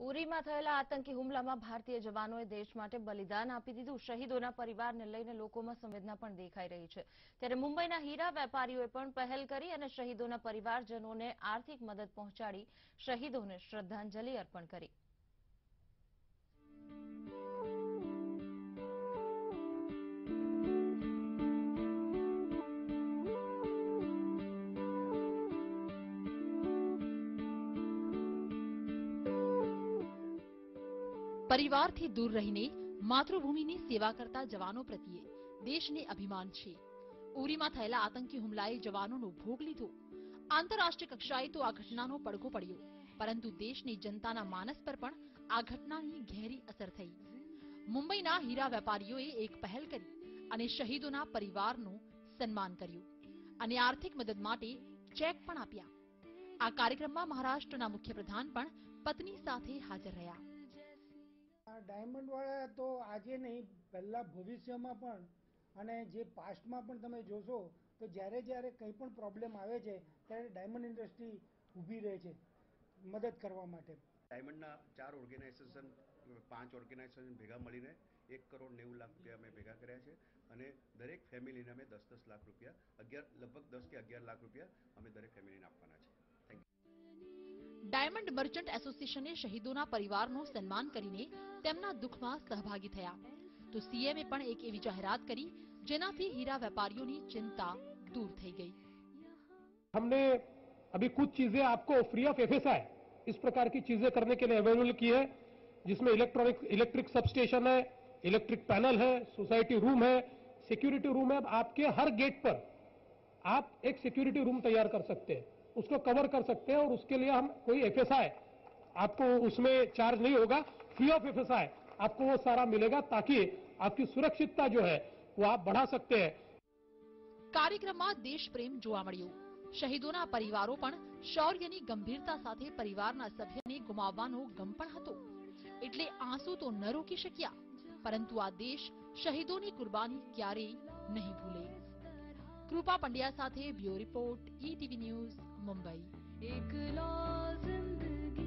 ઉરીમાં થયેલા આતંકી હુમલામાં ભારતીય જવાનોએ દેશ માટે બલિદાન આપી દીધું. શહીદોના પરિવારને લઈને લોકોમાં સંવેદના પણ દેખાઈ રહી છે. ત્યારે મુંબઈના હીરા વેપારીઓએ પણ પહેલ કરી અને શહીદોના પરિવારજનોને આર્થિક મદદ પહોંચાડી શહીદોને શ્રદ્ધાંજલિ અર્પણ કરી. પરિવારથી દૂર રહીને માતૃભૂમિની સેવા કરતા જવાનો પ્રત્યે દેશને અભિમાન છે. ઉરીમાં થયેલા આતંકી હુમલાએ જવાનોનો ભોગ લીધો. આંતરરાષ્ટ્રીય કક્ષાએ તો આ ઘટનાનો પડઘો પડ્યો, પરંતુ દેશની જનતાના માનસ પર પણ આ ઘટનાની ઘેરી અસર થઈ. મુંબઈના હીરા વેપારીઓએ એક પહેલ કરી અને શહીદોના પરિવારનું સન્માન કર્યું અને આર્થિક મદદ માટે ચેક પણ આપ્યા. આ કાર્યક્રમમાં મહારાષ્ટ્રના મુખ્યપ્રધાન પણ પત્ની સાથે હાજર રહ્યા. આ ડાયમંડ વાળા તો આજે નહીં પહેલાં ભવિષ્યમાં પણ અને જે પાસ્ટમાં પણ તમે જોશો તો જ્યારે જ્યારે કંઈ પણ પ્રોબ્લેમ આવે છે ત્યારે ડાયમંડ ઇન્ડસ્ટ્રી ઊભી રહે છે મદદ કરવા માટે. ડાયમંડના ચાર ઓર્ગેનાઇઝેશન પાંચ ઓર્ગેનાઇઝેશન ભેગા મળીને એક કરોડ નેવું લાખ રૂપિયા અમે ભેગા કર્યા છે અને દરેક ફેમિલીને અમે દસ દસ લાખ રૂપિયા અગિયાર લગભગ દસ કે અગિયાર લાખ રૂપિયા અમે દરેક ફેમિલીને આપવાના છે. થેન્ક યુ ડાયમંડ મર્ચન્ટ એસોસિએશને શહીદોના પરિવારનું સન્માન કરીને તેમના દુઃખમાં સહભાગી થયા તો સીએમએ પણ એક એવી જાહેરાત કરી જેનાથી હીરા વેપારીઓની ચિંતા દૂર થઈ ગઈ हमने अभी कुछ चीजें आपको फ्री ऑफ एफएसआई इस प्रकार की चीजें करने के लिए अवेलेबल की है जिसमें इलेक्ट्रॉनिक इलेक्ट्रिक सबस्टेशन है इलेक्ट्रिक पैनल है सोसाइटी रूम है सिक्योरिटी रूम है अब आपके हर गेट पर आप एक सिक्योरिटी रूम तैयार कर सकते हैं उसको कवर कर सकते हैं और उसके लिए हम कोई एफएसआई आपको उसमें चार्ज नहीं होगा फ्री ऑफ एफएसआई आपको वो सारा मिलेगा ताकि आपकी सुरक्षितता जो है वो आप बढ़ा सकते हैं કાર્યક્રમમાં દેશપ્રેમ જોવા મળ્યો શહીદોના પરિવારો પણ શૌર્યની ગંભીરતા સાથે પરિવારના સભ્યને ગુમાવવાનો ગમ પણ હતો એટલે આંસુ તો ન રોકી શક્યા પરંતુ આ દેશ શહીદોની કુરબાની ક્યારેય નહીં ભૂલે રૂપા પંડ્યા સાથે bureau report ETV news Mumbai. એક એકલો